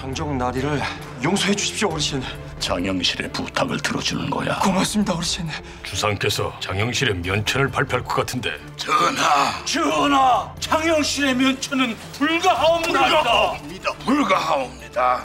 장정 나리를 용서해 주십시오 어르신. 장영실의 부탁을 들어주는 거야. 고맙습니다 어르신. 주상께서 장영실의 면천을 발표할 것 같은데 전하, 전하, 장영실의 면천은 불가하옵나이다. 불가하옵니다. 불가하옵니다.